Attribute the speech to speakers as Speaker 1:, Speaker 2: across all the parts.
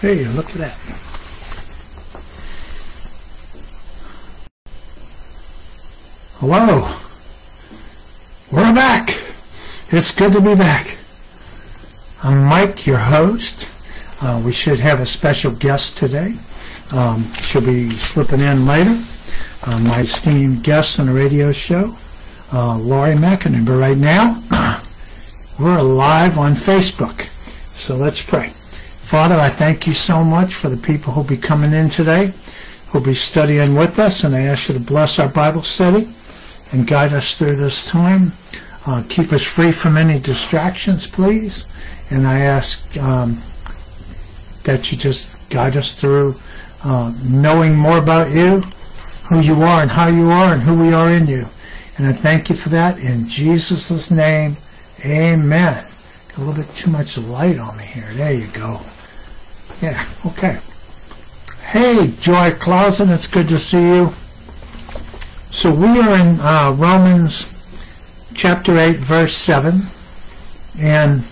Speaker 1: Hey, look at that. Hello. We're back. It's good to be back. I'm Mike, your host. Uh, we should have a special guest today. Um, she'll be slipping in later. Uh, my esteemed guest on the radio show, uh, Laurie McInerney. But right now, we're live on Facebook. So let's pray. Father, I thank you so much for the people who'll be coming in today, who'll be studying with us, and I ask you to bless our Bible study and guide us through this time. Uh, keep us free from any distractions, please. And I ask um, that you just guide us through uh, knowing more about you, who you are, and how you are, and who we are in you. And I thank you for that in Jesus' name. Amen. A little bit too much light on me here. There you go. Yeah, okay. Hey, Joy Clausen, it's good to see you. So we are in uh, Romans chapter 8, verse 7. And,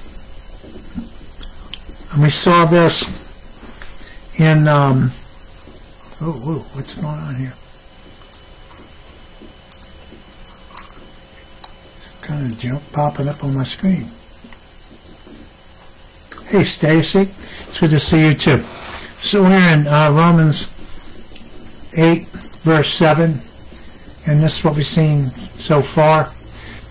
Speaker 1: we saw this in, um, oh, what's going on here? Some kind of junk popping up on my screen. Hey, Stacy. It's good to see you too. So we're in uh, Romans 8, verse 7, and this is what we've seen so far.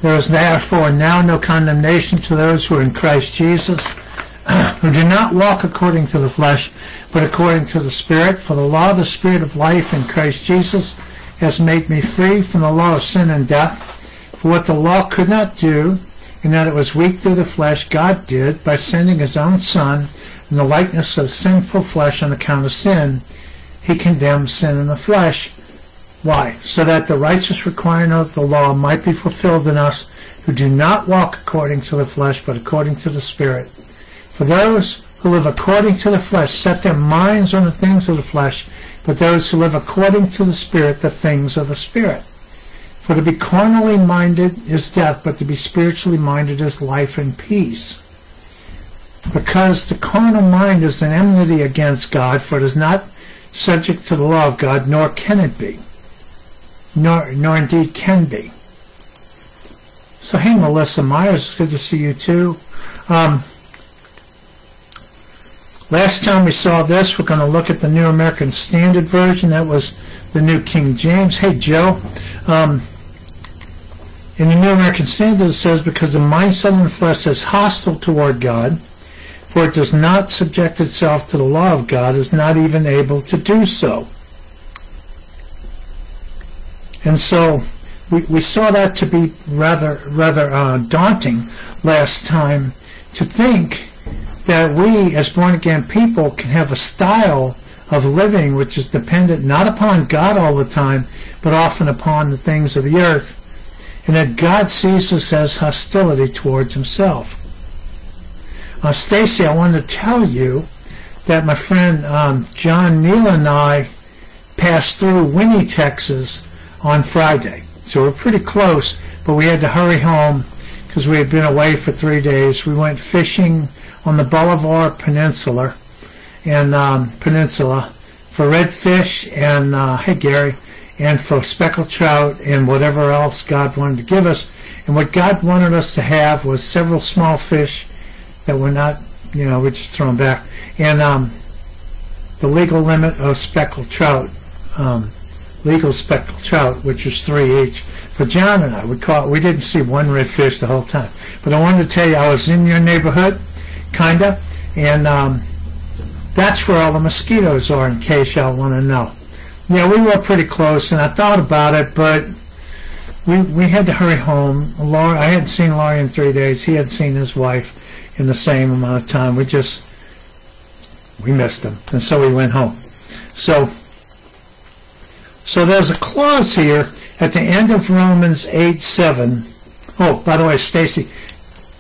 Speaker 1: There is therefore now no condemnation to those who are in Christ Jesus, who do not walk according to the flesh, but according to the Spirit. For the law of the Spirit of life in Christ Jesus has made me free from the law of sin and death. For what the law could not do, in that it was weak through the flesh, God did by sending his own Son in the likeness of sinful flesh on account of sin. He condemned sin in the flesh. Why? So that the righteous requirement of the law might be fulfilled in us who do not walk according to the flesh, but according to the Spirit. For those who live according to the flesh set their minds on the things of the flesh, but those who live according to the Spirit, the things of the Spirit. For to be carnally minded is death, but to be spiritually minded is life and peace. Because the carnal mind is an enmity against God, for it is not subject to the law of God, nor can it be. Nor, nor indeed can be. So, hey, Melissa Myers, good to see you too. Um, last time we saw this, we're going to look at the New American Standard Version. That was the New King James. Hey, Joe. Um, in the New American Standard, it says, because the mindset of the flesh is hostile toward God, for it does not subject itself to the law of God, is not even able to do so. And so we, we saw that to be rather rather uh, daunting last time to think that we as born again people can have a style of living which is dependent not upon God all the time, but often upon the things of the earth and that God sees us as hostility towards himself. Uh, Stacy, I want to tell you that my friend um, John Neal and I passed through Winnie, Texas on Friday. So we're pretty close, but we had to hurry home because we had been away for three days. We went fishing on the Bolivar Peninsula and um, Peninsula for redfish and uh, hey Gary and for speckled trout and whatever else God wanted to give us. And what God wanted us to have was several small fish that were not, you know, we just throw them back. And um, the legal limit of speckled trout, um, legal speckled trout, which is three each. For John and I, we caught, we didn't see one red fish the whole time. But I wanted to tell you, I was in your neighborhood, kinda, and um, that's where all the mosquitoes are, in case y'all want to know. Yeah, we were pretty close, and I thought about it, but we we had to hurry home. Laura, I hadn't seen Laurie in three days. He had seen his wife in the same amount of time. We just we missed him, and so we went home. So so there's a clause here at the end of Romans eight seven. Oh, by the way, Stacy,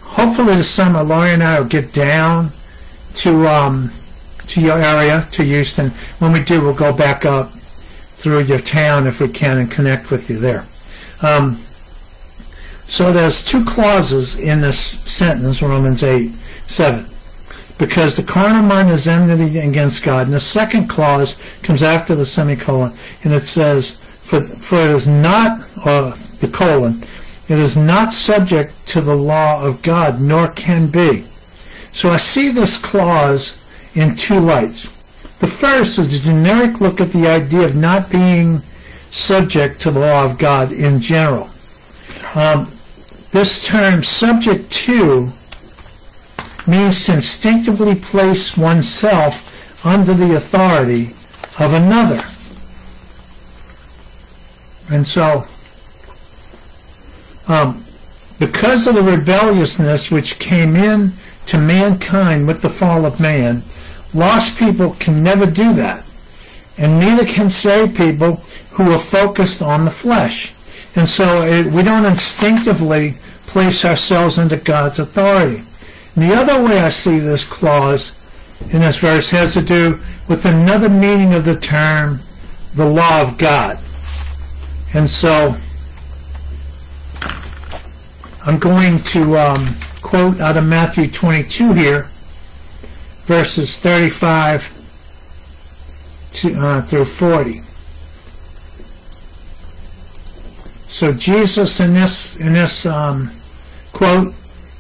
Speaker 1: hopefully this summer Laurie and I will get down to um, to your area, to Houston. When we do, we'll go back up through your town if we can and connect with you there. Um, so there's two clauses in this sentence, Romans 8, 7. because the carnal mind is enmity against God. And the second clause comes after the semicolon, and it says, "For for it is not the colon, it is not subject to the law of God, nor can be." So I see this clause in two lights. The first is a generic look at the idea of not being subject to the law of God in general. Um, this term, subject to, means to instinctively place oneself under the authority of another. And so, um, because of the rebelliousness which came in to mankind with the fall of man, lost people can never do that. And neither can saved people who are focused on the flesh. And so it, we don't instinctively place ourselves under God's authority. And the other way I see this clause in this verse has to do with another meaning of the term, the law of God. And so I'm going to um, quote out of Matthew 22 here, verses 35 to, uh, through 40. So Jesus in this in this um, quote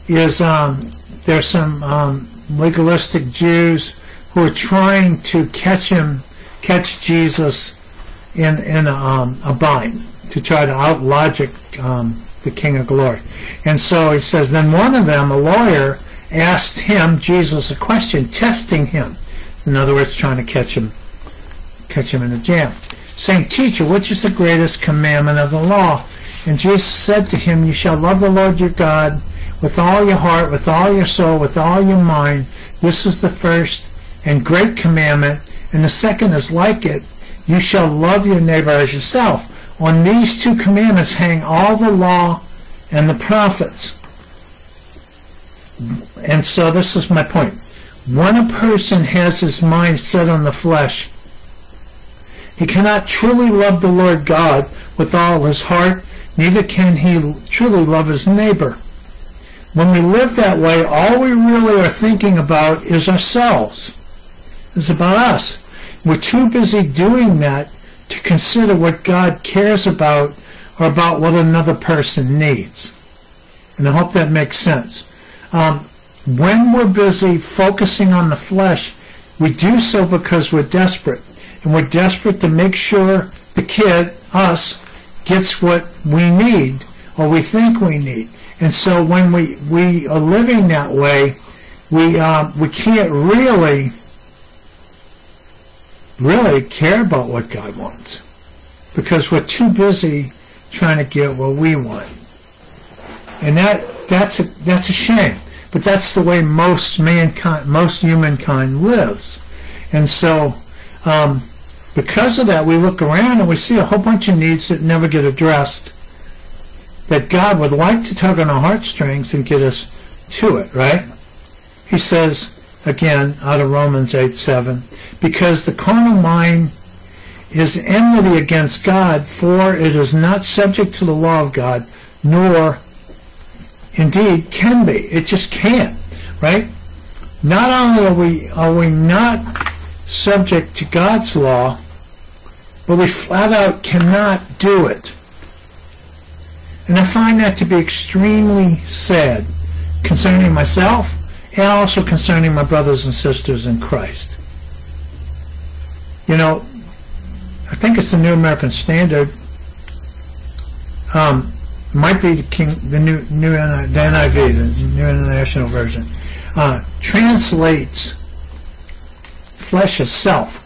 Speaker 1: is um, there's some um, legalistic Jews who are trying to catch him, catch Jesus in in a, um, a bind to try to out logic um, the King of Glory. And so he says, then one of them, a lawyer, asked him, Jesus, a question, testing him. In other words, trying to catch him, catch him in a jam saying, Teacher, which is the greatest commandment of the law? And Jesus said to him, You shall love the Lord your God with all your heart, with all your soul, with all your mind. This is the first and great commandment. And the second is like it. You shall love your neighbor as yourself. On these two commandments hang all the law and the prophets. And so this is my point. When a person has his mind set on the flesh, he cannot truly love the Lord God with all his heart, neither can he truly love his neighbor. When we live that way, all we really are thinking about is ourselves. It's about us. We're too busy doing that to consider what God cares about or about what another person needs. And I hope that makes sense. Um, when we're busy focusing on the flesh, we do so because we're desperate and we're desperate to make sure the kid, us, gets what we need or we think we need. And so when we, we are living that way, we, um, we can't really, really care about what God wants because we're too busy trying to get what we want. And that, that's, a, that's a shame. But that's the way most mankind, most humankind lives. And so, um, because of that, we look around and we see a whole bunch of needs that never get addressed that God would like to tug on our heartstrings and get us to it, right? He says, again, out of Romans 8 7, because the carnal mind is enmity against God, for it is not subject to the law of God, nor indeed can be. It just can't, right? Not only are we are we not subject to God's law, but we flat out cannot do it. And I find that to be extremely sad concerning myself and also concerning my brothers and sisters in Christ. You know, I think it's the New American Standard. Um, might be the, King, the new, new the NIV, the New International Version, uh, translates flesh as self.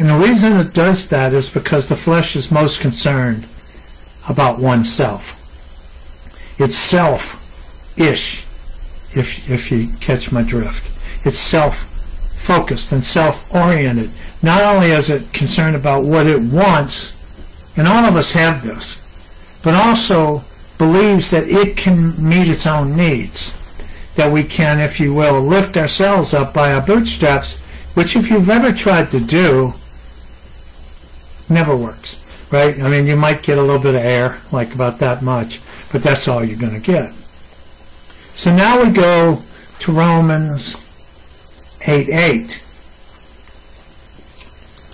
Speaker 1: And the reason it does that is because the flesh is most concerned about oneself. It's self-ish, if, if you catch my drift. It's self-focused and self-oriented. Not only is it concerned about what it wants, and all of us have this, but also believes that it can meet its own needs. That we can, if you will, lift ourselves up by our bootstraps, which if you've ever tried to do, never works, right? I mean, you might get a little bit of air, like about that much, but that's all you're going to get. So now we go to Romans 8 8.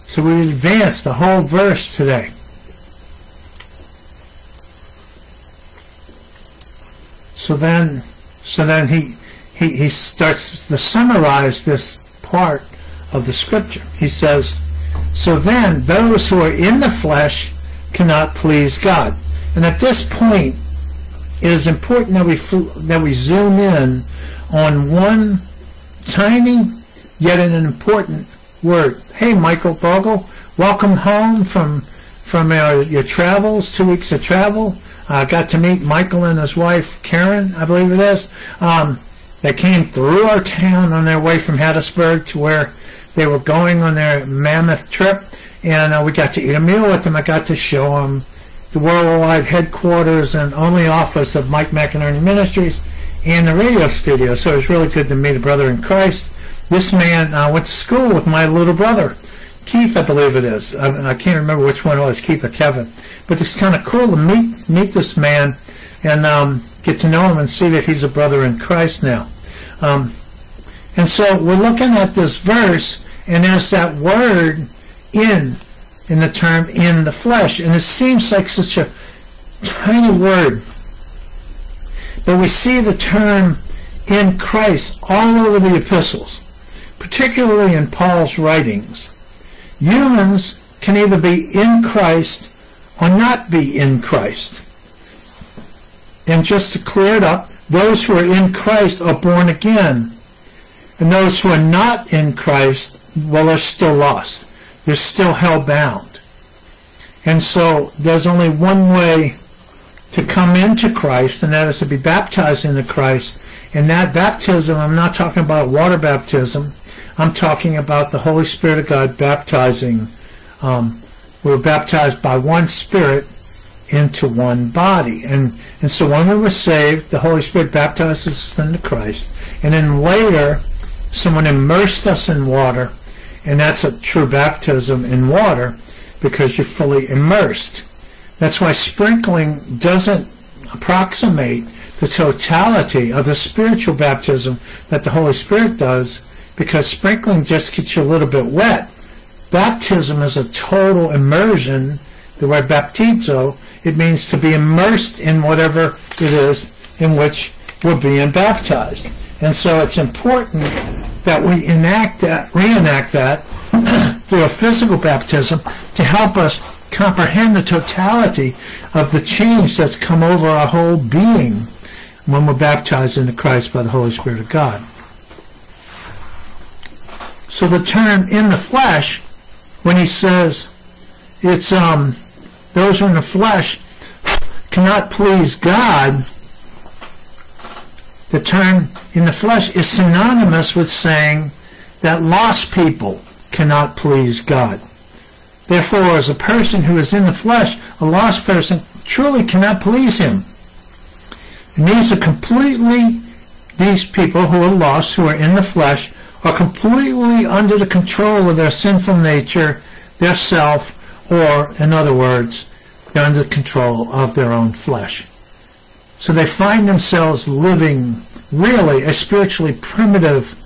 Speaker 1: So we advance the whole verse today. So then, so then he, he, he starts to summarize this part of the scripture. He says, So then, those who are in the flesh cannot please God. And at this point, it is important that we, that we zoom in on one tiny yet an important word. Hey, Michael Bogle, welcome home from from uh, your travels, two weeks of travel. I uh, got to meet Michael and his wife, Karen, I believe it is. Um, they came through our town on their way from Hattiesburg to where they were going on their mammoth trip. And uh, we got to eat a meal with them. I got to show them the worldwide headquarters and only office of Mike McInerney Ministries and the radio studio. So it was really good to meet a brother in Christ. This man uh, went to school with my little brother. Keith, I believe it is. I, I, can't remember which one it was, Keith or Kevin. But it's kind of cool to meet meet this man and um, get to know him and see that he's a brother in Christ now. Um, and so we're looking at this verse, and there's that word in, in the term in the flesh. And it seems like such a tiny word. But we see the term in Christ all over the epistles, particularly in Paul's writings. Humans can either be in Christ or not be in Christ. And just to clear it up, those who are in Christ are born again. And those who are not in Christ, well, they're still lost. They're still hell bound. And so there's only one way to come into Christ, and that is to be baptized into Christ. And that baptism, I'm not talking about water baptism. I'm talking about the Holy Spirit of God baptizing. Um, we were baptized by one Spirit into one body. And, and so when we were saved, the Holy Spirit baptized us into Christ. And then later, someone immersed us in water. And that's a true baptism in water because you're fully immersed. That's why sprinkling doesn't approximate the totality of the spiritual baptism that the Holy Spirit does because sprinkling just gets you a little bit wet. Baptism is a total immersion. The word baptizo, it means to be immersed in whatever it is in which we're being baptized. And so it's important that we enact that, reenact that through a physical baptism to help us comprehend the totality of the change that's come over our whole being when we're baptized into Christ by the Holy Spirit of God. So the term in the flesh, when he says it's um, those who are in the flesh cannot please God, the term in the flesh is synonymous with saying that lost people cannot please God. Therefore, as a person who is in the flesh, a lost person truly cannot please him. And these are completely, these people who are lost, who are in the flesh, are completely under the control of their sinful nature, their self, or, in other words, they're under control of their own flesh. So they find themselves living really a spiritually primitive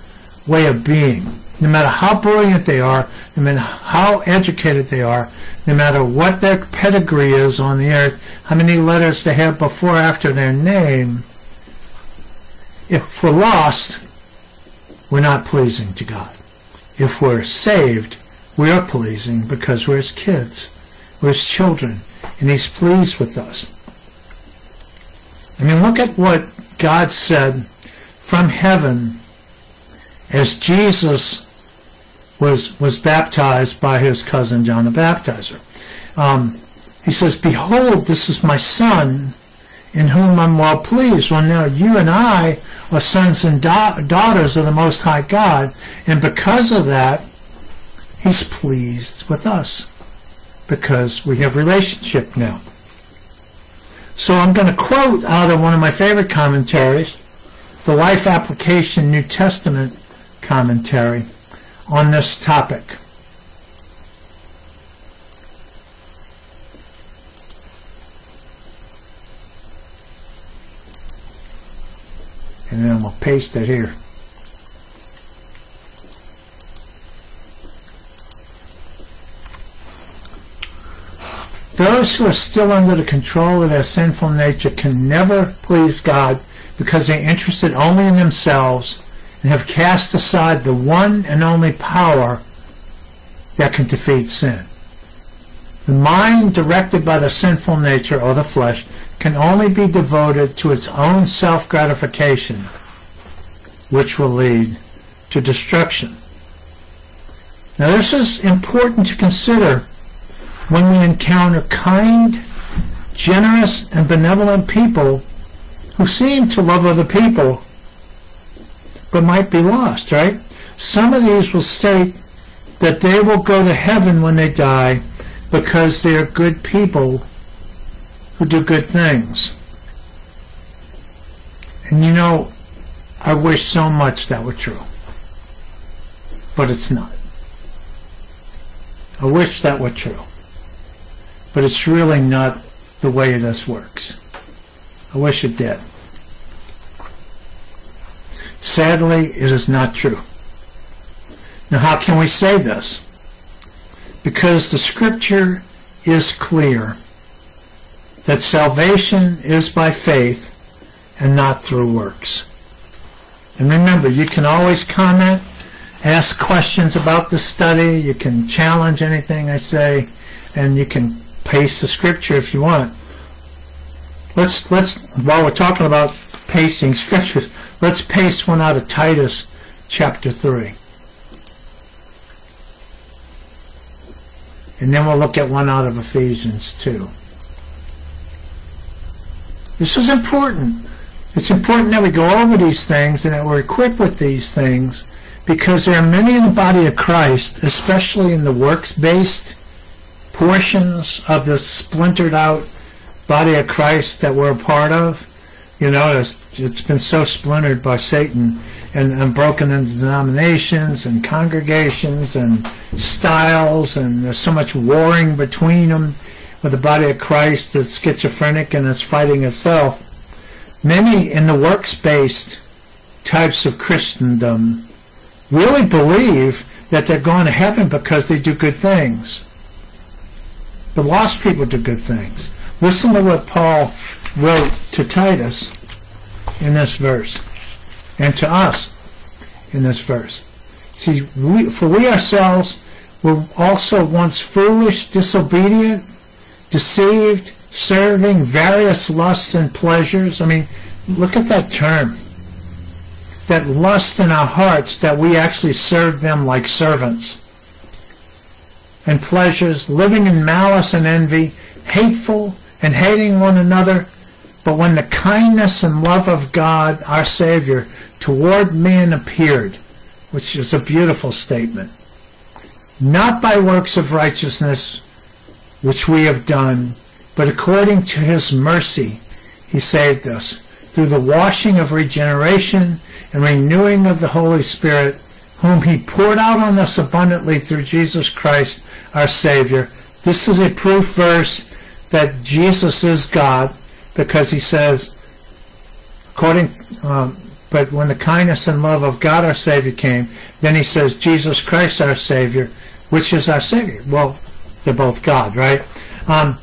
Speaker 1: way of being. No matter how brilliant they are, no matter how educated they are, no matter what their pedigree is on the earth, how many letters they have before after their name, if we're lost, we're not pleasing to God. If we're saved, we are pleasing because we're his kids, we're his children, and he's pleased with us. I mean, look at what God said from heaven as Jesus was was baptized by his cousin John the Baptizer. Um, he says, "Behold, this is my son, in whom I'm well pleased." Well, now you and I are sons and da daughters of the Most High God, and because of that, He's pleased with us because we have relationship now. So I'm going to quote out of one of my favorite commentaries, the Life Application New Testament commentary on this topic. and then we'll paste it here. Those who are still under the control of their sinful nature can never please God because they are interested only in themselves and have cast aside the one and only power that can defeat sin. The mind directed by the sinful nature or the flesh can only be devoted to its own self-gratification, which will lead to destruction. Now this is important to consider when we encounter kind, generous, and benevolent people who seem to love other people but might be lost, right? Some of these will state that they will go to heaven when they die because they are good people who do good things. And you know, I wish so much that were true. But it's not. I wish that were true. But it's really not the way this works. I wish it did. Sadly, it is not true. Now, how can we say this? Because the scripture is clear that salvation is by faith and not through works. And remember, you can always comment, ask questions about the study, you can challenge anything I say, and you can paste the scripture if you want. Let's let's while we're talking about pasting scriptures, let's paste one out of Titus chapter 3. And then we'll look at one out of Ephesians 2. This is important. It's important that we go over these things and that we're equipped with these things because there are many in the body of Christ, especially in the works-based portions of this splintered out body of Christ that we're a part of. You know, it's, it's been so splintered by Satan and, and broken into denominations and congregations and styles, and there's so much warring between them with the body of Christ that's schizophrenic and it's fighting itself. Many in the works-based types of Christendom really believe that they're going to heaven because they do good things. The lost people do good things. Listen to what Paul wrote to Titus in this verse and to us in this verse. See, we, for we ourselves were also once foolish, disobedient, deceived, serving various lusts and pleasures. I mean, look at that term. That lust in our hearts that we actually serve them like servants. And pleasures, living in malice and envy, hateful and hating one another. But when the kindness and love of God, our Savior, toward man appeared, which is a beautiful statement, not by works of righteousness which we have done, but according to his mercy he saved us through the washing of regeneration and renewing of the Holy Spirit, whom he poured out on us abundantly through Jesus Christ our Savior. This is a proof verse that Jesus is God because he says, according, um, but when the kindness and love of God our Savior came, then he says, Jesus Christ our Savior, which is our Savior. Well, they're both God, right? Um,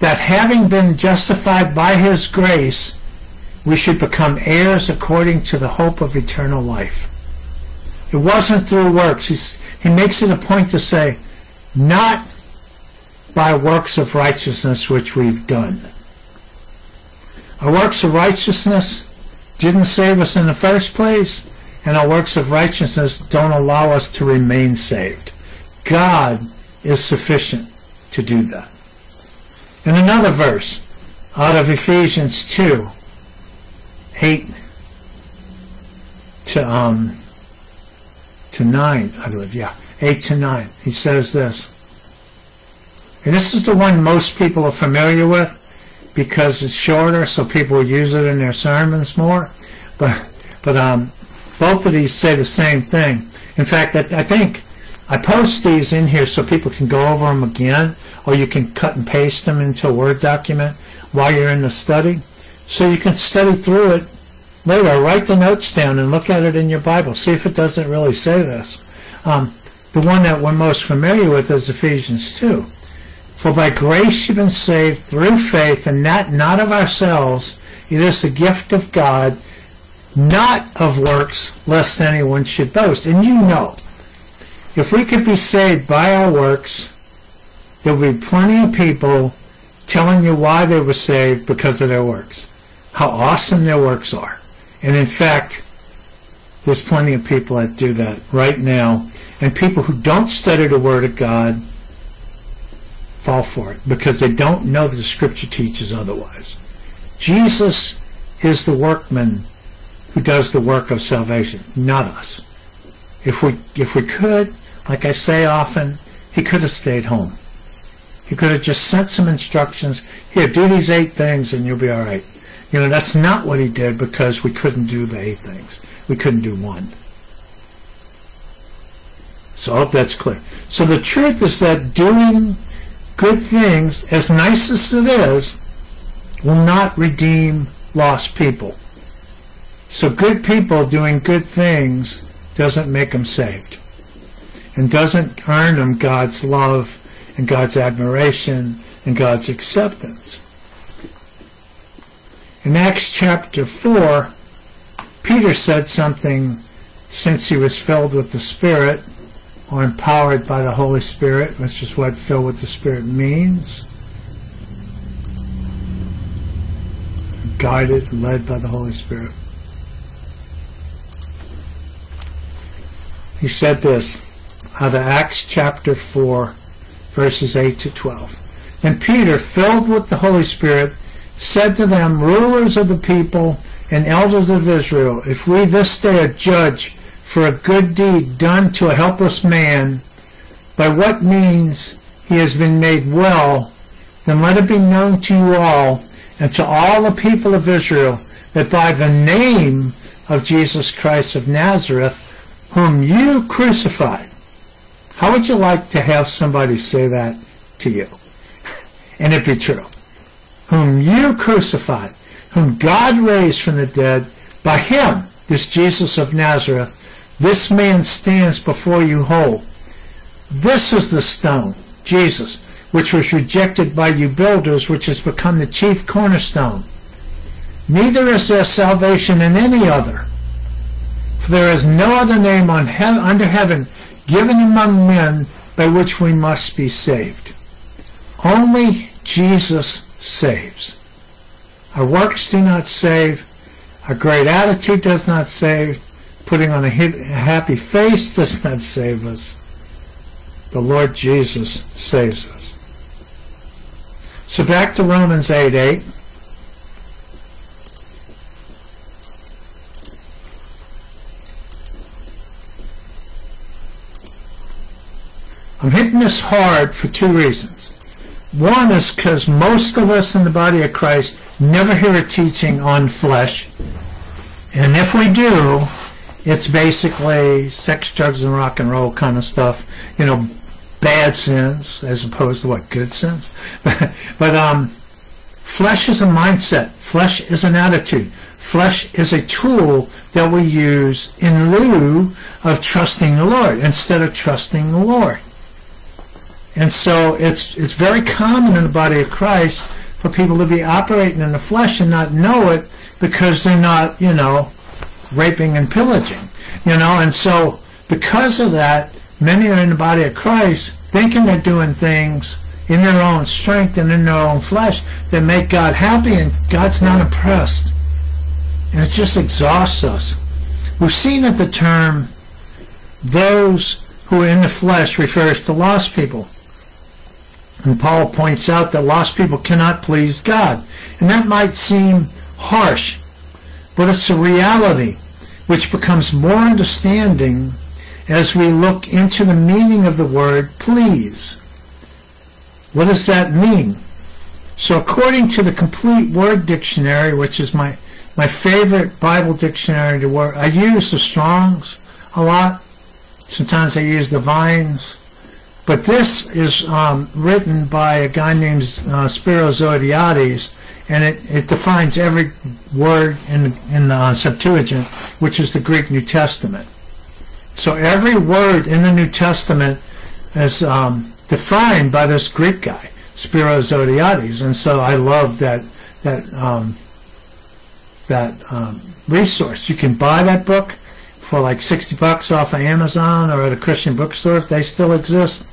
Speaker 1: that having been justified by his grace, we should become heirs according to the hope of eternal life. It wasn't through works. He's, he makes it a point to say, not by works of righteousness which we've done. Our works of righteousness didn't save us in the first place, and our works of righteousness don't allow us to remain saved. God is sufficient to do that. In another verse out of Ephesians 2, 8 to um to 9, I believe, yeah, 8 to 9. He says this. And this is the one most people are familiar with because it's shorter, so people use it in their sermons more. But but um, both of these say the same thing. In fact, I, I think I post these in here so people can go over them again, or you can cut and paste them into a Word document while you're in the study. So you can study through it later. Write the notes down and look at it in your Bible. See if it doesn't really say this. Um, the one that we're most familiar with is Ephesians 2. For by grace you've been saved through faith, and that not of ourselves. It is the gift of God, not of works, lest anyone should boast. And you know, if we could be saved by our works, there would be plenty of people telling you why they were saved because of their works, how awesome their works are. And in fact, there's plenty of people that do that right now. And people who don't study the Word of God fall for it because they don't know that the Scripture teaches otherwise. Jesus is the workman who does the work of salvation, not us. If we if we could, like I say often, he could have stayed home. He could have just sent some instructions. Here, do these eight things and you'll be all right. You know, that's not what he did because we couldn't do the eight things. We couldn't do one. So I hope that's clear. So the truth is that doing good things, as nice as it is, will not redeem lost people. So good people doing good things doesn't make them saved and doesn't earn them God's love and God's admiration and God's acceptance. In Acts chapter 4, Peter said something since he was filled with the Spirit or empowered by the Holy Spirit, which is what filled with the Spirit means. Guided, and led by the Holy Spirit. He said this out of Acts chapter 4, verses 8 to 12. And Peter, filled with the Holy Spirit, said to them, Rulers of the people and elders of Israel, if we this day are judged for a good deed done to a helpless man, by what means he has been made well, then let it be known to you all and to all the people of Israel that by the name of Jesus Christ of Nazareth, whom you crucified. How would you like to have somebody say that to you? and it be true. Whom you crucified, whom God raised from the dead, by him, this Jesus of Nazareth, this man stands before you whole. This is the stone, Jesus, which was rejected by you builders, which has become the chief cornerstone. Neither is there salvation in any other. For there is no other name on he under heaven given among men by which we must be saved. Only Jesus saves. Our works do not save. Our great attitude does not save. Putting on a happy face does not save us. The Lord Jesus saves us. So back to Romans 8 8. I'm hitting this hard for two reasons. One is because most of us in the body of Christ never hear a teaching on flesh. And if we do, it's basically sex, drugs, and rock and roll kind of stuff. You know, bad sins as opposed to what good sins. but um, flesh is a mindset. Flesh is an attitude. Flesh is a tool that we use in lieu of trusting the Lord instead of trusting the Lord. And so it's it's very common in the body of Christ for people to be operating in the flesh and not know it because they're not, you know, raping and pillaging. You know, and so because of that, many are in the body of Christ thinking they're doing things in their own strength and in their own flesh that make God happy and God's not impressed. And it just exhausts us. We've seen that the term those who are in the flesh refers to lost people. And Paul points out that lost people cannot please God. And that might seem harsh, but it's a reality which becomes more understanding as we look into the meaning of the word please. What does that mean? So according to the Complete Word Dictionary, which is my, my favorite Bible dictionary to work, I use the Strongs a lot. Sometimes I use the Vines. But this is um, written by a guy named uh, Spiros Zodhiates, and it, it defines every word in, in the uh, Septuagint, which is the Greek New Testament. So every word in the New Testament is um, defined by this Greek guy. Spiros Zodhiates, and so I love that that um, that um, resource. You can buy that book for like 60 bucks off of Amazon or at a Christian bookstore if they still exist.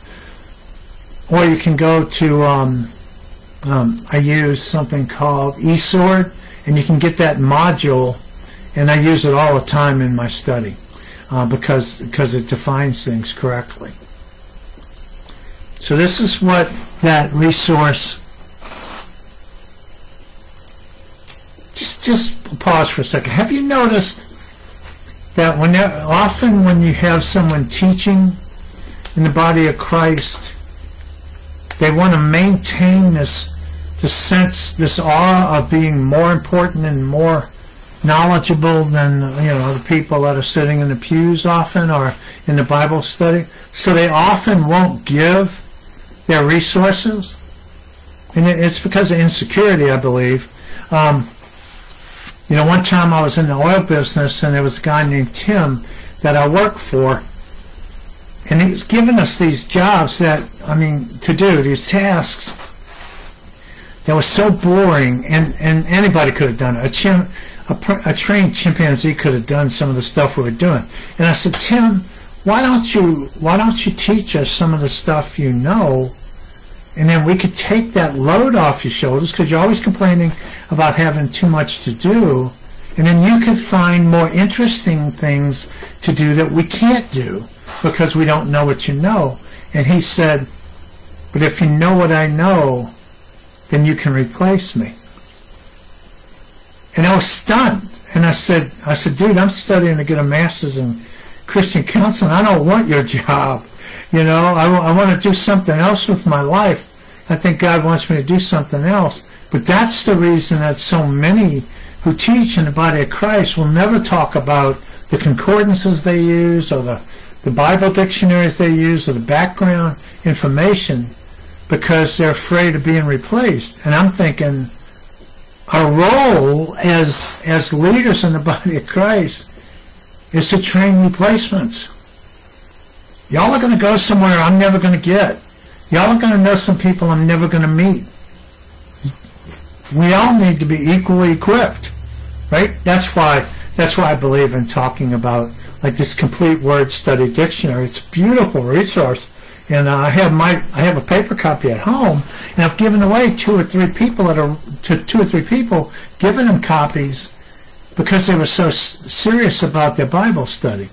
Speaker 1: Or you can go to, um, um, I use something called eSword, and you can get that module, and I use it all the time in my study uh, because, because it defines things correctly. So this is what that resource just just pause for a second. Have you noticed that when often when you have someone teaching in the body of Christ, they want to maintain this the sense, this aura of being more important and more knowledgeable than you know the people that are sitting in the pews often or in the Bible study. So they often won't give their resources, and it's because of insecurity, I believe. Um, you know, one time I was in the oil business and there was a guy named Tim that I worked for, and he was giving us these jobs that, I mean, to do, these tasks that were so boring, and, and anybody could have done it. A, chim, a, a trained chimpanzee could have done some of the stuff we were doing. And I said, Tim, why don't you why don't you teach us some of the stuff you know and then we could take that load off your shoulders because you're always complaining about having too much to do and then you could find more interesting things to do that we can't do because we don't know what you know. And he said but if you know what I know then you can replace me. And I was stunned. And I said I said dude I'm studying to get a master's in Christian counseling. I don't want your job you know, I, I want to do something else with my life. I think God wants me to do something else. But that's the reason that so many who teach in the body of Christ will never talk about the concordances they use or the, the Bible dictionaries they use or the background information because they're afraid of being replaced. And I'm thinking our role as as leaders in the body of Christ is to train replacements. Y'all are going to go somewhere I'm never going to get. Y'all are going to know some people I'm never going to meet. We all need to be equally equipped, right? That's why that's why I believe in talking about like this complete word study dictionary. It's a beautiful resource, and uh, I have my I have a paper copy at home, and I've given away two or three people to two or three people, given them copies because they were so serious about their Bible study.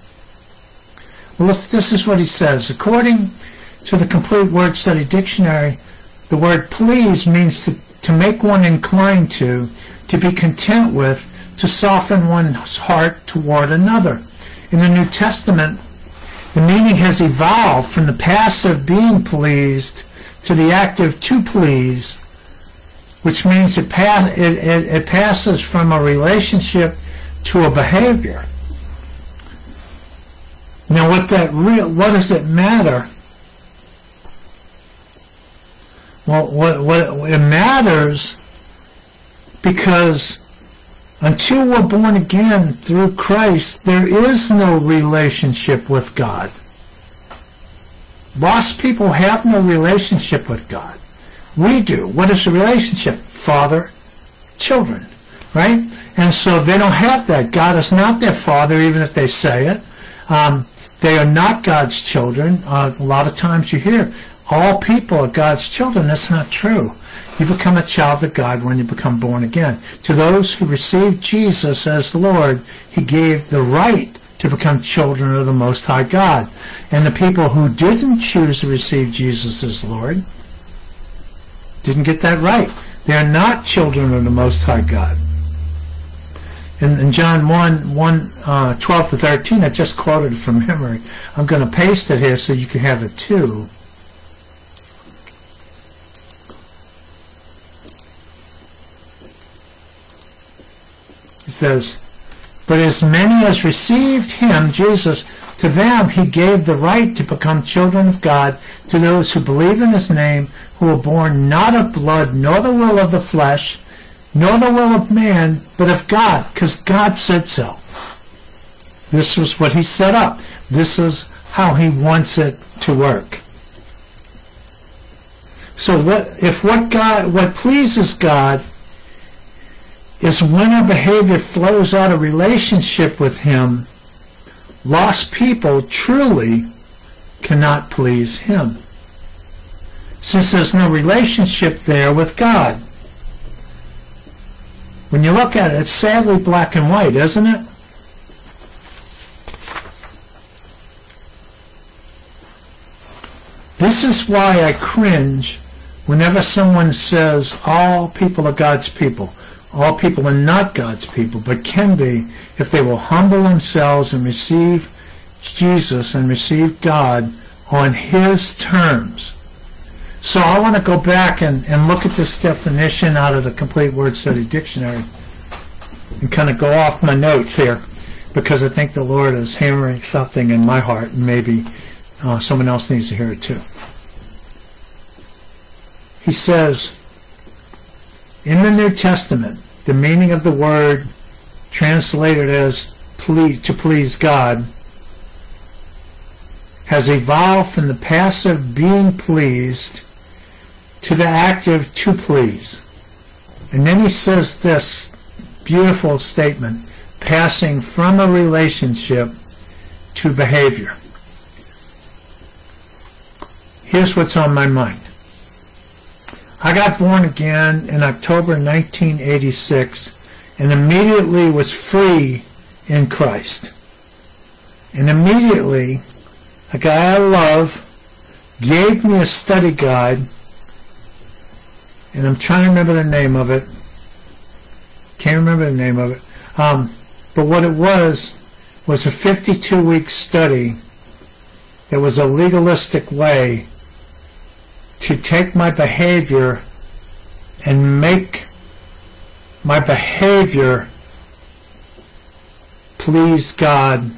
Speaker 1: Well, this is what he says. According to the Complete Word Study Dictionary, the word please means to, to make one inclined to, to be content with, to soften one's heart toward another. In the New Testament, the meaning has evolved from the passive being pleased to the active to please, which means it, it, it, it passes from a relationship to a behavior. Now, what that real, what does it matter? Well, what, what it matters because until we're born again through Christ, there is no relationship with God. Lost people have no relationship with God. We do. What is the relationship? Father, children, right? And so they don't have that. God is not their father, even if they say it. Um, they are not God's children. Uh, a lot of times you hear, all people are God's children. That's not true. You become a child of God when you become born again. To those who received Jesus as Lord, He gave the right to become children of the Most High God. And the people who didn't choose to receive Jesus as Lord didn't get that right. They are not children of the Most High God in, in John 1, 1 uh, 12 to 13, I just quoted from memory. I'm going to paste it here so you can have it too. It says, But as many as received him, Jesus, to them he gave the right to become children of God, to those who believe in his name, who were born not of blood, nor the will of the flesh, nor the will of man, but of God, because God said so. This was what he set up. This is how he wants it to work. So what if what God what pleases God is when our behavior flows out of relationship with him, lost people truly cannot please him. Since there's no relationship there with God. When you look at it, it's sadly black and white, isn't it? This is why I cringe whenever someone says all people are God's people. All people are not God's people, but can be if they will humble themselves and receive Jesus and receive God on His terms. So I want to go back and, and look at this definition out of the Complete Word Study Dictionary and kind of go off my notes here because I think the Lord is hammering something in my heart and maybe uh, someone else needs to hear it too. He says, in the New Testament, the meaning of the word translated as please, to please God has evolved from the passive being pleased to the active to please. And then he says this beautiful statement, passing from a relationship to behavior. Here's what's on my mind. I got born again in October 1986 and immediately was free in Christ. And immediately, a guy I love gave me a study guide, and I'm trying to remember the name of it. Can't remember the name of it. Um, but what it was was a 52-week study that was a legalistic way to take my behavior and make my behavior please God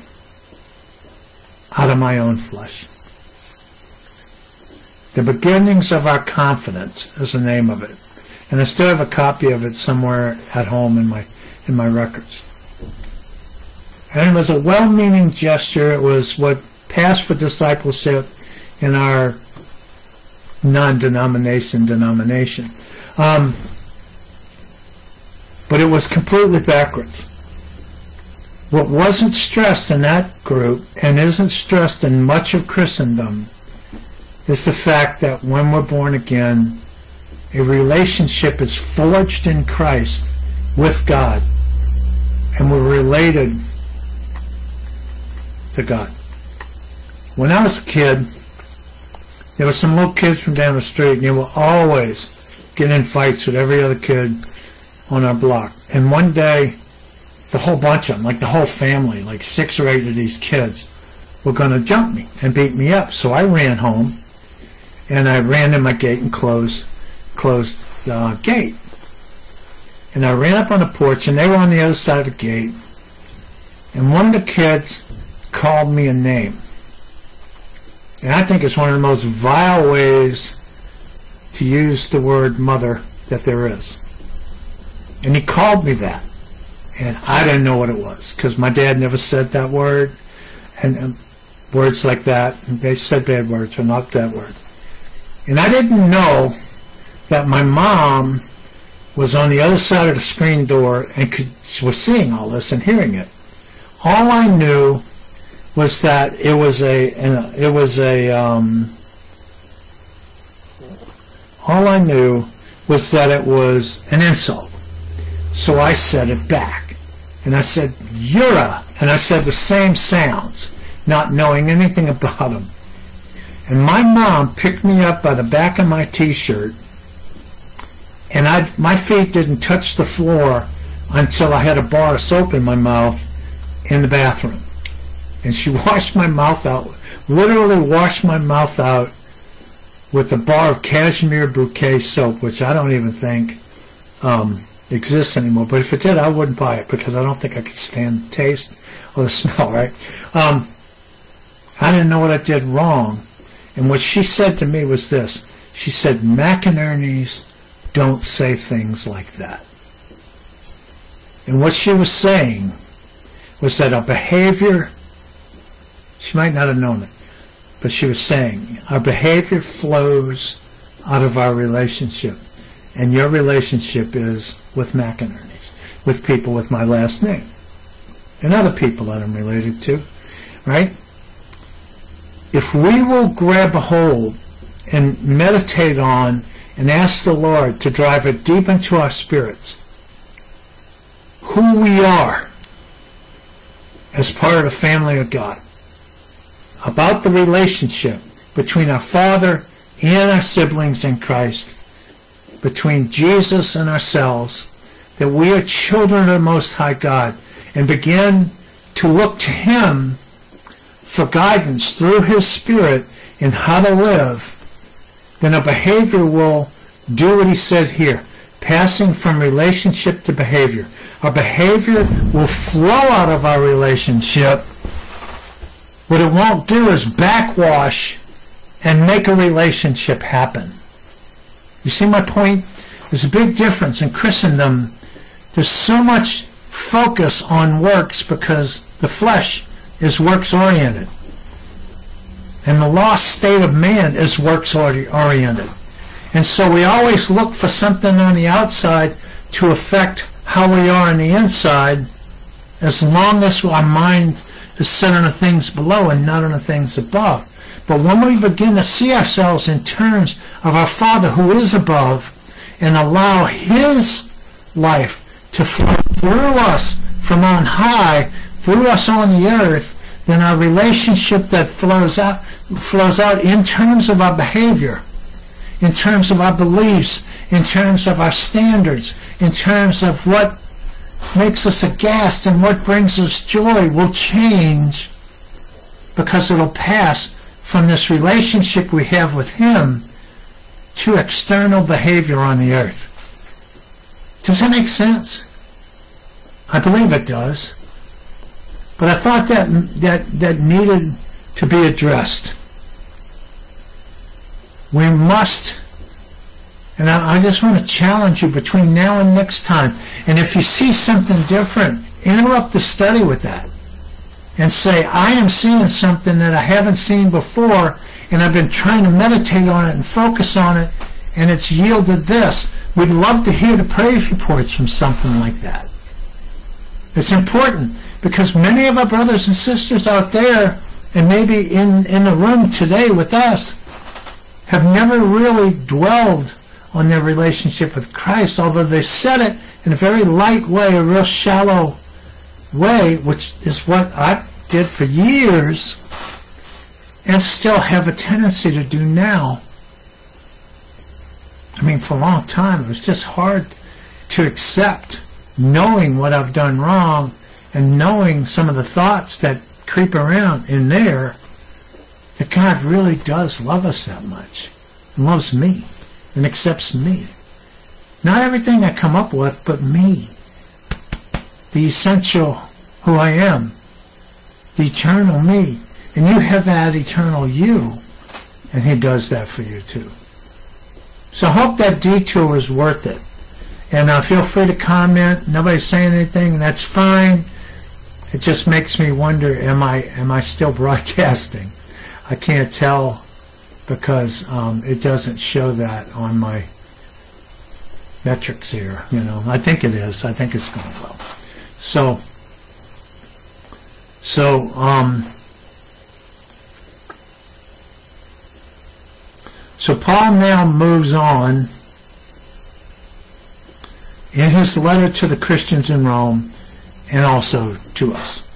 Speaker 1: out of my own flesh. The Beginnings of Our Confidence is the name of it. And I still have a copy of it somewhere at home in my in my records. And it was a well-meaning gesture. It was what passed for discipleship in our non-denomination denomination. Um, but it was completely backwards. What wasn't stressed in that group and isn't stressed in much of Christendom is the fact that when we're born again, a relationship is forged in Christ with God and we're related to God. When I was a kid, there were some little kids from down the street, and they were always getting in fights with every other kid on our block. And one day, the whole bunch of them, like the whole family, like six or eight of these kids, were going to jump me and beat me up. So I ran home, and I ran in my gate and closed closed the gate. And I ran up on the porch, and they were on the other side of the gate. And one of the kids called me a name. And I think it's one of the most vile ways to use the word mother that there is. And he called me that. And I didn't know what it was because my dad never said that word. And, and words like that, they said bad words, but not that word. And I didn't know that my mom was on the other side of the screen door and could, was seeing all this and hearing it. All I knew was that it was a it was a um, all I knew was that it was an insult. So I said it back. And I said, you're and I said the same sounds, not knowing anything about them. And my mom picked me up by the back of my t-shirt, and I, my feet didn't touch the floor until I had a bar of soap in my mouth in the bathroom and she washed my mouth out, literally washed my mouth out with a bar of cashmere bouquet soap, which I don't even think um, exists anymore. But if it did, I wouldn't buy it because I don't think I could stand the taste or the smell, right? Um, I didn't know what I did wrong. And what she said to me was this. She said, McInerney's don't say things like that. And what she was saying was that a behavior she might not have known it, but she was saying our behavior flows out of our relationship. And your relationship is with McInerney's, with people with my last name, and other people that I'm related to, right? If we will grab a hold and meditate on and ask the Lord to drive it deep into our spirits, who we are as part of the family of God, about the relationship between our Father and our siblings in Christ, between Jesus and ourselves, that we are children of the Most High God, and begin to look to Him for guidance through His Spirit in how to live, then our behavior will do what He says here, passing from relationship to behavior. Our behavior will flow out of our relationship. What it won't do is backwash and make a relationship happen. You see my point? There's a big difference in Christendom. There's so much focus on works because the flesh is works oriented. And the lost state of man is works oriented. And so we always look for something on the outside to affect how we are on the inside as long as our mind is set on the things below and not on the things above. But when we begin to see ourselves in terms of our Father who is above and allow His life to flow through us from on high, through us on the earth, then our relationship that flows out flows out in terms of our behavior, in terms of our beliefs, in terms of our standards, in terms of what makes us aghast and what brings us joy will change because it'll pass from this relationship we have with Him to external behavior on the earth. Does that make sense? I believe it does. But I thought that that that needed to be addressed. We must, and I, I just want to challenge you between now and next time. And if you see something different, interrupt the study with that and say, I am seeing something that I haven't seen before, and I've been trying to meditate on it and focus on it, and it's yielded this. We'd love to hear the praise reports from something like that. It's important because many of our brothers and sisters out there, and maybe in, in the room today with us, have never really dwelled on their relationship with Christ, although they said it in a very light way, a real shallow way, which is what I did for years and still have a tendency to do now. I mean, for a long time, it was just hard to accept knowing what I've done wrong and knowing some of the thoughts that creep around in there that God really does love us that much and loves me and accepts me. Not everything I come up with, but me. The essential who I am, the eternal me. And you have that eternal you, and he does that for you too. So I hope that detour was worth it. And uh, feel free to comment. Nobody's saying anything. That's fine. It just makes me wonder, am I am I still broadcasting? I can't tell because um, it doesn't show that on my metrics here. You know, I think it is. I think it's going well. So. So, um, so Paul now moves on in his letter to the Christians in Rome and also to us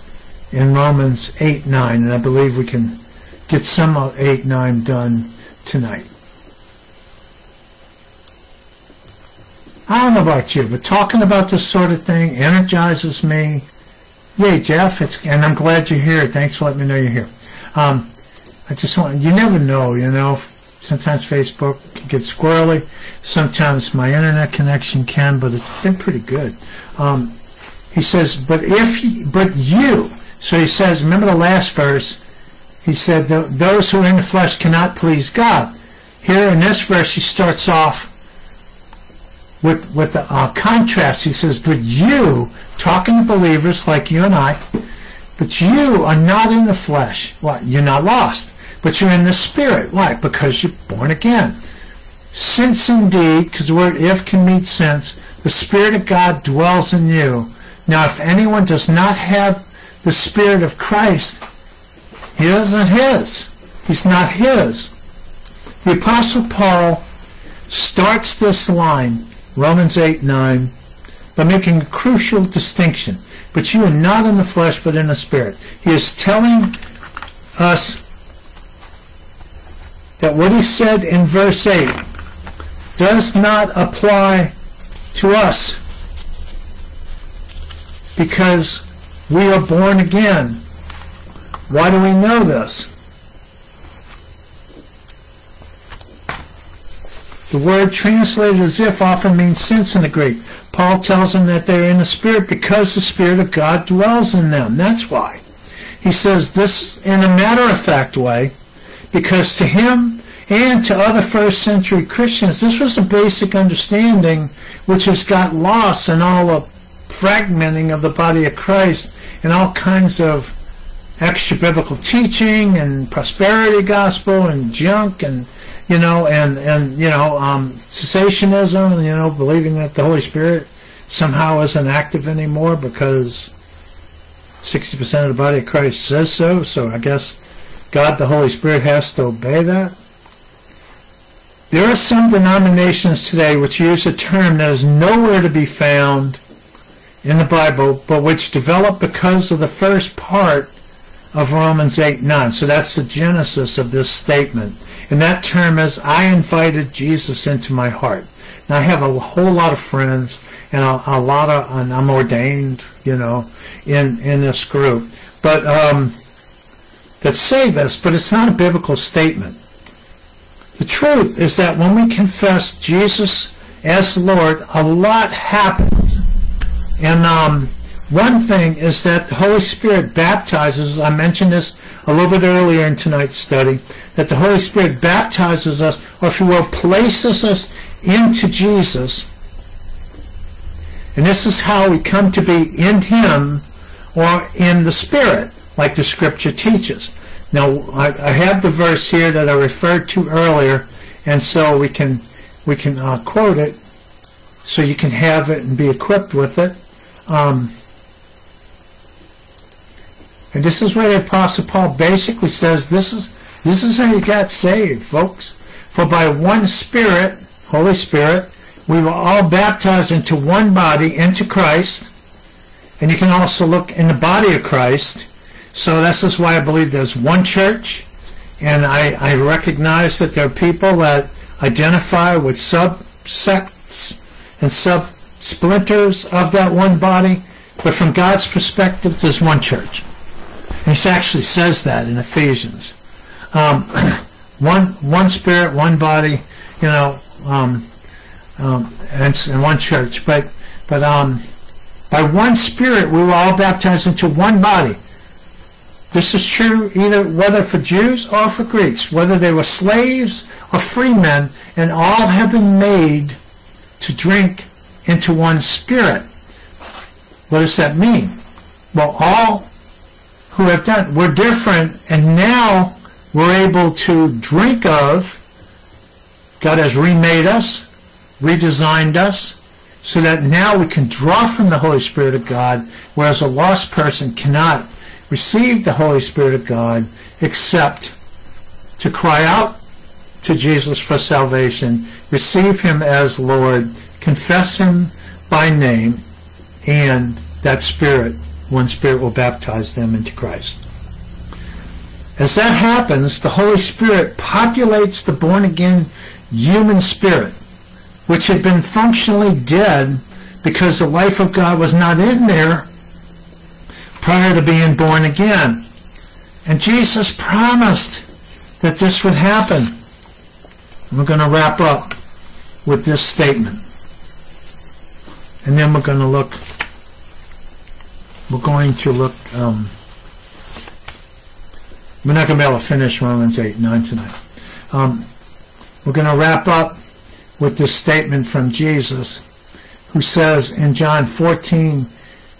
Speaker 1: in Romans 8 9, and I believe we can get some of 8 9 done tonight. I don't know about you, but talking about this sort of thing energizes me. Yay, Jeff! It's and I'm glad you're here. Thanks for letting me know you're here. Um, I just want you never know, you know. Sometimes Facebook can get squirrely. Sometimes my internet connection can, but it's been pretty good. Um, he says, but if but you. So he says, remember the last verse. He said, those who are in the flesh cannot please God. Here in this verse, he starts off with with the uh, contrast. He says, but you talking to believers like you and I, but you are not in the flesh. What? You're not lost, but you're in the spirit. Why? Because you're born again. since indeed, because the word if can mean since, the Spirit of God dwells in you. Now, if anyone does not have the Spirit of Christ, he isn't his. He's not his. The Apostle Paul starts this line, Romans 8 9, by making a crucial distinction. But you are not in the flesh, but in the Spirit. He is telling us that what he said in verse 8 does not apply to us because we are born again. Why do we know this? The word translated as if often means since in the Greek. Paul tells them that they're in the Spirit because the Spirit of God dwells in them. That's why. He says this in a matter-of-fact way because to him and to other first century Christians, this was a basic understanding which has got lost in all the fragmenting of the body of Christ and all kinds of extra biblical teaching and prosperity gospel and junk and you know and and you know um, cessationism you know believing that the Holy Spirit somehow isn't active anymore because 60% of the body of Christ says so. So I guess God the Holy Spirit has to obey that. There are some denominations today which use a term that is nowhere to be found in the Bible, but which developed because of the first part of Romans 8 9. So that's the genesis of this statement. And that term is, I invited Jesus into my heart. Now, I have a whole lot of friends and a, a lot of, I'm ordained, you know, in, in this group, but um, that say this, but it's not a biblical statement. The truth is that when we confess Jesus as Lord, a lot happens. And um, one thing is that the Holy Spirit baptizes, I mentioned this a little bit earlier in tonight's study, that the Holy Spirit baptizes us, or if you will, places us into Jesus. And this is how we come to be in Him or in the Spirit, like the Scripture teaches. Now, I, I have the verse here that I referred to earlier, and so we can we can uh, quote it, so you can have it and be equipped with it. Um, and this is where the Apostle Paul basically says this is this is how you got saved, folks. For by one Spirit, Holy Spirit, we were all baptized into one body, into Christ. And you can also look in the body of Christ. So this is why I believe there's one church. And I, I recognize that there are people that identify with subsects and sub splinters of that one body. But from God's perspective, there's one church. He actually says that in Ephesians. Um, one one spirit, one body, you know, um, um, and, and, one church. But but um, by one spirit, we were all baptized into one body. This is true either whether for Jews or for Greeks, whether they were slaves or free men, and all have been made to drink into one spirit. What does that mean? Well, all who have done. We're different, and now we're able to drink of. God has remade us, redesigned us, so that now we can draw from the Holy Spirit of God, whereas a lost person cannot receive the Holy Spirit of God except to cry out to Jesus for salvation, receive Him as Lord, confess Him by name, and that Spirit one Spirit will baptize them into Christ. As that happens, the Holy Spirit populates the born again human spirit, which had been functionally dead because the life of God was not in there prior to being born again. And Jesus promised that this would happen. We're going to wrap up with this statement. And then we're going to look we're going to look, um, we're not going to be able to finish Romans 8 9 tonight. Um, we're going to wrap up with this statement from Jesus, who says in John 14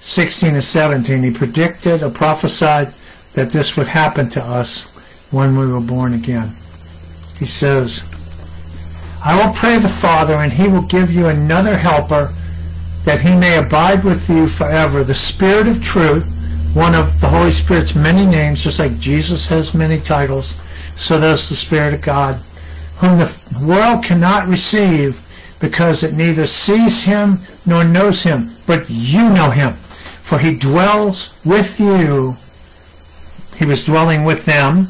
Speaker 1: 16 to 17, he predicted or prophesied that this would happen to us when we were born again. He says, I will pray the Father, and he will give you another helper, that he may abide with you forever. The Spirit of truth, one of the Holy Spirit's many names, just like Jesus has many titles, so does the Spirit of God, whom the world cannot receive because it neither sees him nor knows him, but you know him, for he dwells with you. He was dwelling with them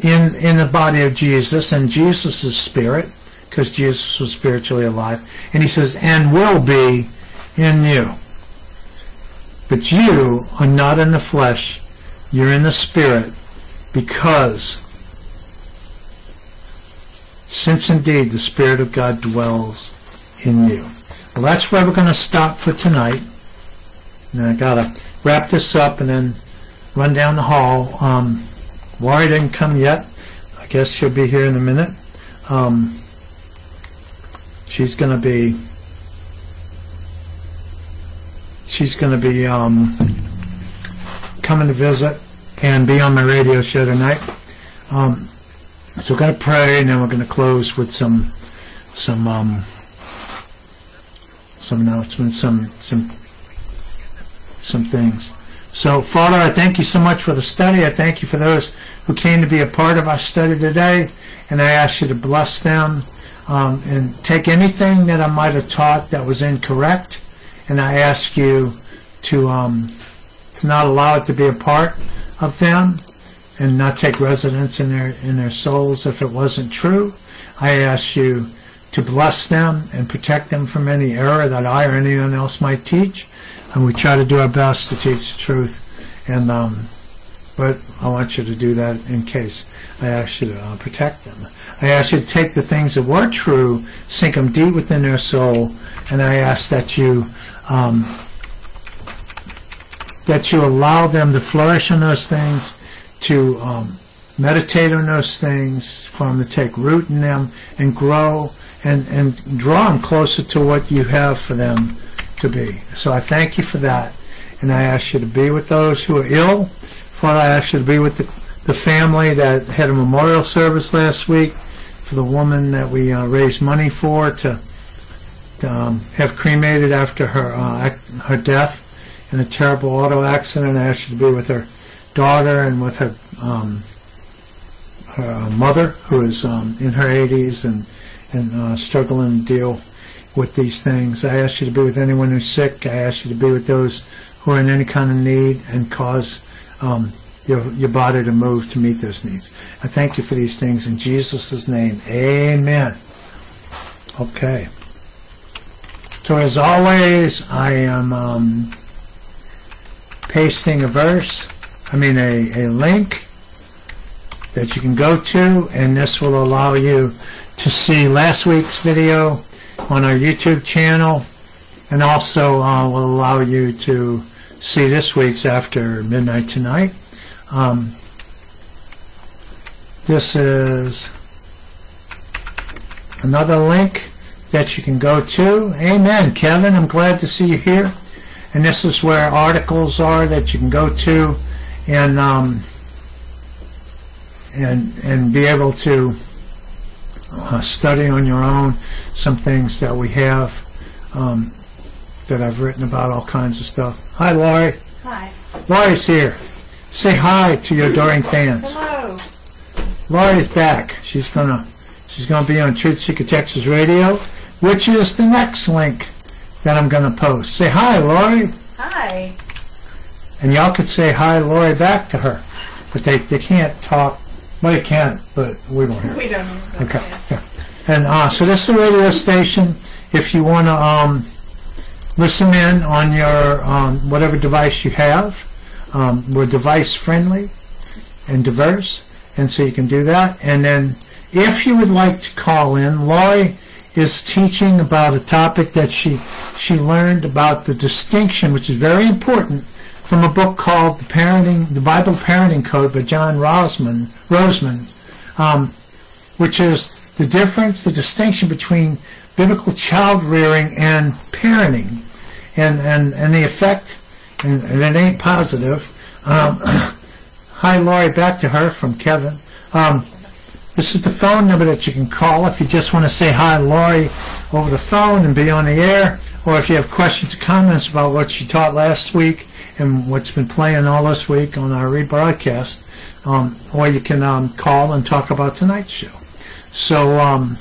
Speaker 1: in, in the body of Jesus and Jesus' spirit, because Jesus was spiritually alive. And he says, and will be in you. But you are not in the flesh, you're in the spirit, because since indeed the Spirit of God dwells in you. Well, that's where we're going to stop for tonight. And I got to wrap this up and then run down the hall. Um, Laurie didn't come yet. I guess she'll be here in a minute. Um, she's going to be she's going to be um, coming to visit and be on my radio show tonight. Um, so we're going to pray, and then we're going to close with some some um, some announcements, some some some things. So, Father, I thank you so much for the study. I thank you for those who came to be a part of our study today, and I ask you to bless them um, and take anything that I might have taught that was incorrect, and I ask you to um, to not allow it to be a part of them and not take residence in their in their souls if it wasn't true. I ask you to bless them and protect them from any error that I or anyone else might teach, and we try to do our best to teach the truth. And um, but I want you to do that in case I ask you to uh, protect them. I ask you to take the things that were true, sink them deep within their soul, and I ask that you. Um, that you allow them to flourish in those things to um, meditate on those things, for them to take root in them and grow and, and draw them closer to what you have for them to be. So I thank you for that. And I ask you to be with those who are ill. Father, I ask you to be with the, the family that had a memorial service last week for the woman that we uh, raised money for to, to um, have cremated after her uh, her death in a terrible auto accident. I ask you to be with her daughter and with her um, her mother, who is um, in her 80s and and uh, struggling to deal with these things. I ask you to be with anyone who's sick. I ask you to be with those who are in any kind of need and cause um, your your body to move to meet those needs. I thank you for these things in Jesus' name. Amen. Okay. So as always, I am um, pasting a verse I mean a, a link that you can go to and this will allow you to see last week's video on our YouTube channel and also uh, will allow you to see this week's after midnight tonight. Um, this is another link that you can go to. Amen, Kevin. I'm glad to see you here. And this is where articles are that you can go to and um, and and be able to uh, study on your own some things that we have um, that I've written about all kinds of stuff. Hi, Laurie.
Speaker 2: Hi.
Speaker 1: Laurie's here. Say hi to your adoring fans.
Speaker 2: Hello.
Speaker 1: Laurie's back. She's gonna she's gonna be on Truth Seeker Texas Radio, which is the next link that I'm gonna post. Say hi, Laurie.
Speaker 2: Hi.
Speaker 1: And y'all could say hi, Lori, back to her. But they, they can't talk. Well, they can, but we won't hear.
Speaker 2: We don't.
Speaker 1: Okay. Yeah. And uh, so this is a radio station. If you want to um, listen in on your um, whatever device you have, um, we're device friendly and diverse, and so you can do that. And then if you would like to call in, Lori is teaching about a topic that she she learned about the distinction, which is very important from a book called The Parenting, The Bible Parenting Code by John Rosman, Roseman, um, which is the difference, the distinction between biblical child rearing and parenting, and and and the effect, and, and it ain't positive. Um, hi, Laurie, back to her from Kevin. Um, This is the phone number that you can call if you just want to say hi, Lori, over the phone and be on the air, or if you have questions or comments about what she taught last week and what's been playing all this week on our rebroadcast, um, or you can um, call and talk about tonight's show. So um,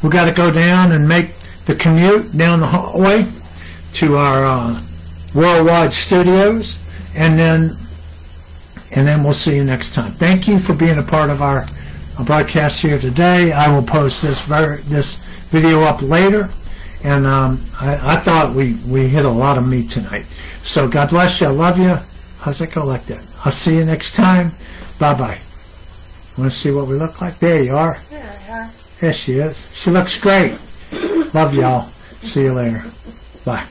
Speaker 1: we got to go down and make the commute down the hallway to our uh, worldwide studios, and then and then we'll see you next time. Thank you for being a part of our uh, broadcast here today. I will post this ver- this video up later, and um, I, I thought we we hit a lot of meat tonight. So God bless you. I love you. How's it go like that? I'll see you next time. Bye bye. Want to see what we look like? There you are. There she is. She looks great. Love y'all. See you later. Bye.